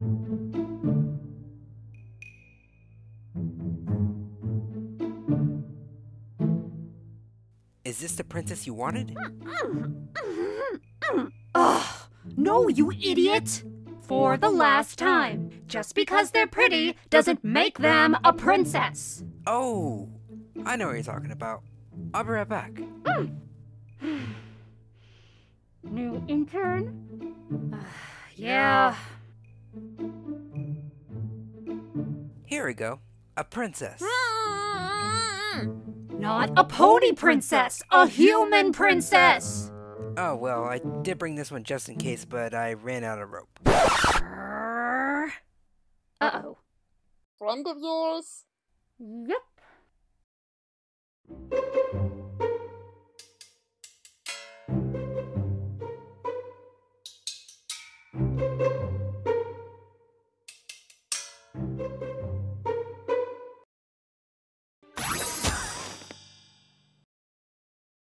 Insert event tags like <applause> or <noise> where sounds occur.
Is this the princess you wanted? <laughs> Ugh, no, you idiot! For the last time, just because they're pretty doesn't make them a princess. Oh, I know what you're talking about. I'll be right back. Hmm. <sighs> New intern? <sighs> <sighs> yeah. Here we go. A princess. Mm. Not a pony princess, a human princess! Oh, well, I did bring this one just in case, but I ran out of rope. Uh oh. Friend of yours? Yep.